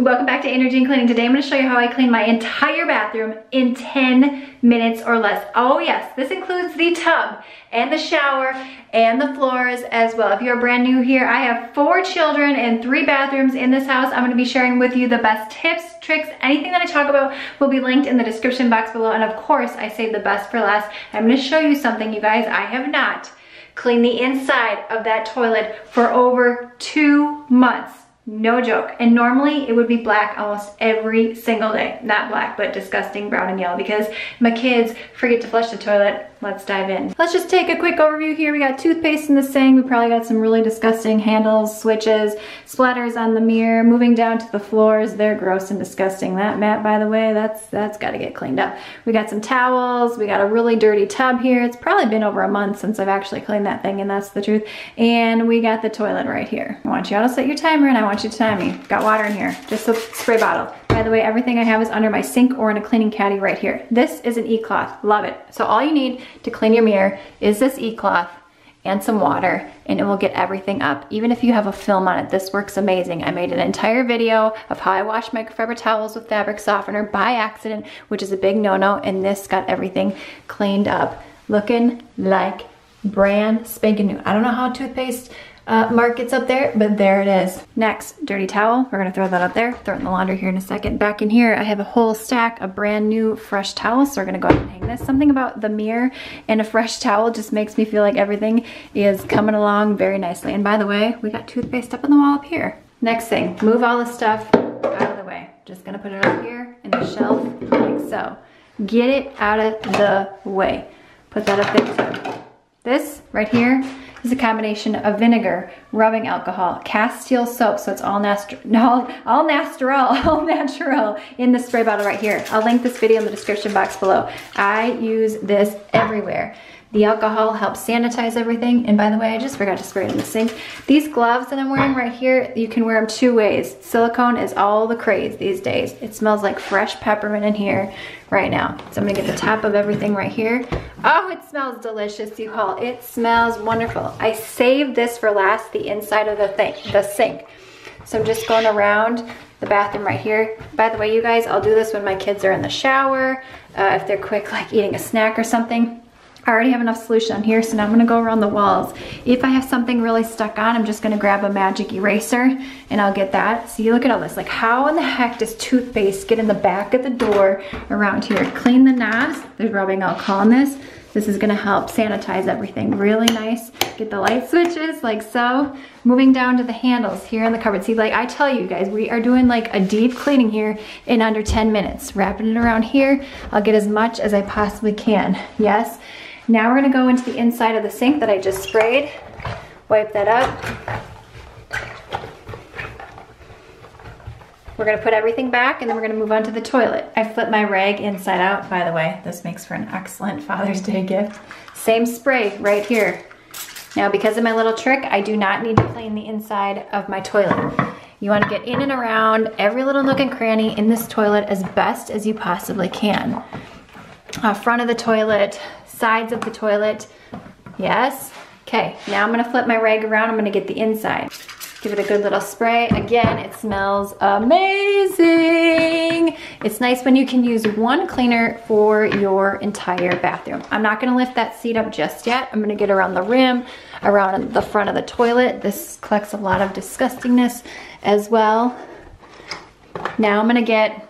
Welcome back to Andrea Jean Cleaning. Today I'm going to show you how I clean my entire bathroom in 10 minutes or less. Oh yes, this includes the tub and the shower and the floors as well. If you're brand new here, I have four children and three bathrooms in this house. I'm going to be sharing with you the best tips, tricks, anything that I talk about will be linked in the description box below. And of course, I save the best for last. I'm to show you something, you guys, I have not cleaned the inside of that toilet for over two months. No joke. And normally it would be black almost every single day. Not black, but disgusting brown and yellow because my kids forget to flush the toilet let's dive in. Let's just take a quick overview here. We got toothpaste in the sink. We probably got some really disgusting handles, switches, splatters on the mirror. Moving down to the floors, they're gross and disgusting. That mat, by the way, that's that's got to get cleaned up. We got some towels. We got a really dirty tub here. It's probably been over a month since I've actually cleaned that thing, and that's the truth. And we got the toilet right here. I want you all to set your timer, and I want you time me. Got water in here, just a spray bottle. By the way, everything I have is under my sink or in a cleaning caddy right here. This is an e-cloth, love it. So all you need to clean your mirror is this e-cloth and some water and it will get everything up. Even if you have a film on it, this works amazing. I made an entire video of how I wash microfiber towels with fabric softener by accident, which is a big no-no, and this got everything cleaned up. Looking like brand spanking new. I don't know how toothpaste uh, markets up there, but there it is. Next, dirty towel. We're gonna throw that up there, throw it in the laundry here in a second. Back in here, I have a whole stack of brand new fresh towels, so we're gonna go ahead and hang this. Something about the mirror and a fresh towel just makes me feel like everything is coming along very nicely. And by the way, we got toothpaste up on the wall up here. Next thing, move all the stuff out of the way. Just gonna put it up here in the shelf like so. Get it out of the way. Put that up there too. This right here is a combination of vinegar, rubbing alcohol, castile soap, so it's all natural, all, all natural, all natural in the spray bottle right here. I'll link this video in the description box below. I use this everywhere. The alcohol helps sanitize everything. And by the way, I just forgot to spray it in the sink. These gloves that I'm wearing right here, you can wear them two ways. Silicone is all the craze these days. It smells like fresh peppermint in here right now. So I'm gonna get the top of everything right here. Oh, it smells delicious, you all. It smells wonderful. I saved this for last, the inside of the thing, the sink. So I'm just going around the bathroom right here. By the way, you guys, I'll do this when my kids are in the shower, uh, if they're quick, like eating a snack or something. I already have enough solution on here, so now I'm gonna go around the walls. If I have something really stuck on, I'm just gonna grab a magic eraser and I'll get that. See, look at all this. Like how in the heck does toothpaste get in the back of the door around here? Clean the knobs. There's rubbing alcohol in this. This is gonna help sanitize everything really nice. Get the light switches like so. Moving down to the handles here in the cupboard. See, like I tell you guys, we are doing like a deep cleaning here in under 10 minutes. Wrapping it around here, I'll get as much as I possibly can. Yes, now we're gonna go into the inside of the sink that I just sprayed. Wipe that up. We're gonna put everything back and then we're gonna move on to the toilet. I flipped my rag inside out, by the way. This makes for an excellent Father's Day gift. Same spray right here. Now because of my little trick, I do not need to clean the inside of my toilet. You wanna get in and around every little nook and cranny in this toilet as best as you possibly can. Uh, front of the toilet, sides of the toilet. Yes. Okay, now I'm gonna flip my rag around. I'm gonna get the inside. Give it a good little spray. Again, it smells amazing. It's nice when you can use one cleaner for your entire bathroom. I'm not gonna lift that seat up just yet. I'm gonna get around the rim, around the front of the toilet. This collects a lot of disgustingness as well. Now I'm gonna get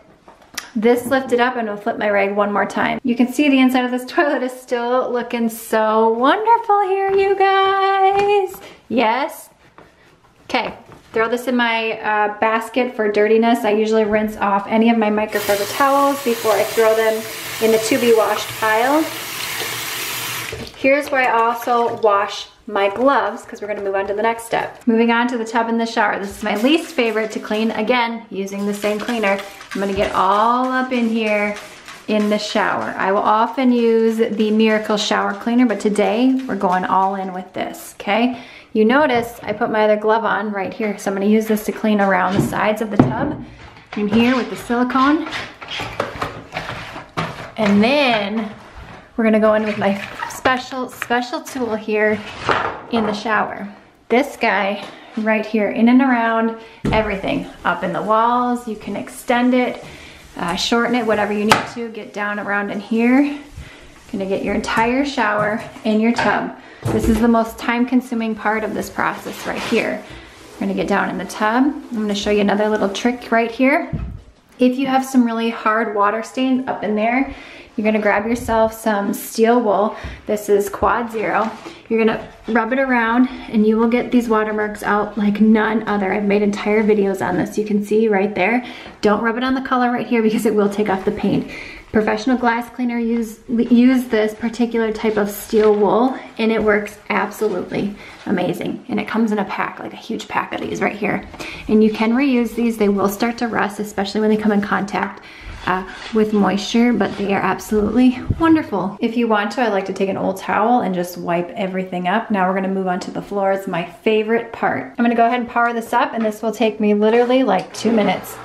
this lifted up and I'll flip my rag one more time. You can see the inside of this toilet is still looking so wonderful here, you guys. Yes? Okay, throw this in my uh, basket for dirtiness. I usually rinse off any of my microfiber towels before I throw them in the to be washed pile. Here's where I also wash my gloves because we're gonna move on to the next step. Moving on to the tub in the shower. This is my least favorite to clean, again, using the same cleaner. I'm gonna get all up in here in the shower. I will often use the Miracle Shower Cleaner, but today we're going all in with this, okay? You notice I put my other glove on right here, so I'm gonna use this to clean around the sides of the tub in here with the silicone. And then we're gonna go in with my special, special tool here in the shower. This guy right here, in and around everything. Up in the walls, you can extend it, uh, shorten it, whatever you need to. Get down around in here. Gonna get your entire shower in your tub. This is the most time consuming part of this process right here. We're gonna get down in the tub. I'm gonna show you another little trick right here. If you have some really hard water stains up in there, you're gonna grab yourself some steel wool. This is Quad Zero. You're gonna rub it around and you will get these watermarks out like none other. I've made entire videos on this. You can see right there. Don't rub it on the color right here because it will take off the paint. Professional glass cleaner use, use this particular type of steel wool and it works absolutely amazing. And it comes in a pack, like a huge pack of these right here. And you can reuse these. They will start to rust, especially when they come in contact uh, with moisture, but they are absolutely wonderful. If you want to, I like to take an old towel and just wipe everything up. Now we're gonna move on to the floor. floors, my favorite part. I'm gonna go ahead and power this up and this will take me literally like two minutes.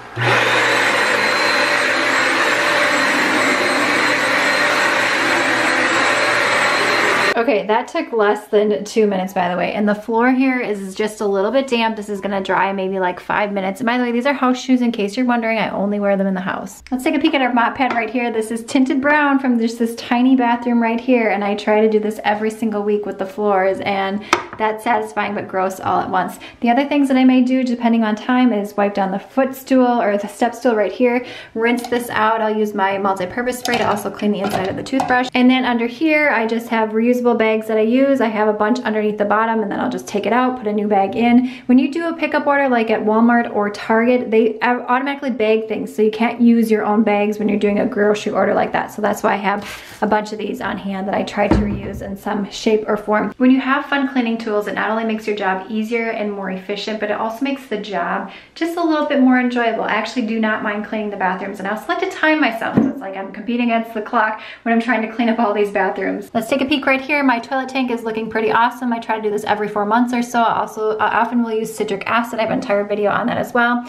Okay, that took less than two minutes, by the way. And the floor here is just a little bit damp. This is gonna dry maybe like five minutes. And by the way, these are house shoes in case you're wondering, I only wear them in the house. Let's take a peek at our mop pad right here. This is tinted brown from just this tiny bathroom right here. And I try to do this every single week with the floors and that's satisfying but gross all at once. The other things that I may do depending on time is wipe down the footstool or the step stool right here, rinse this out. I'll use my multi-purpose spray to also clean the inside of the toothbrush. And then under here, I just have reusable bags that I use. I have a bunch underneath the bottom and then I'll just take it out, put a new bag in. When you do a pickup order like at Walmart or Target, they automatically bag things so you can't use your own bags when you're doing a grocery order like that. So that's why I have a bunch of these on hand that I try to reuse in some shape or form. When you have fun cleaning tools, it not only makes your job easier and more efficient, but it also makes the job just a little bit more enjoyable. I actually do not mind cleaning the bathrooms and I also like to time myself. So it's like I'm competing against the clock when I'm trying to clean up all these bathrooms. Let's take a peek right here. My toilet tank is looking pretty awesome. I try to do this every four months or so. I also I often will use citric acid. I have an entire video on that as well.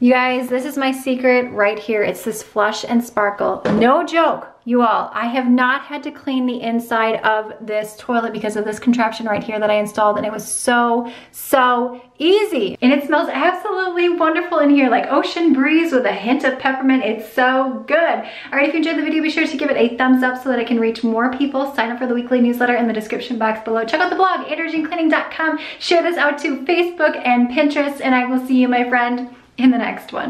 You guys, this is my secret right here. It's this Flush and Sparkle. No joke, you all. I have not had to clean the inside of this toilet because of this contraption right here that I installed and it was so, so easy. And it smells absolutely wonderful in here, like ocean breeze with a hint of peppermint. It's so good. All right, if you enjoyed the video, be sure to give it a thumbs up so that I can reach more people. Sign up for the weekly newsletter in the description box below. Check out the blog, andreajeancleaning.com. Share this out to Facebook and Pinterest, and I will see you, my friend, in the next one.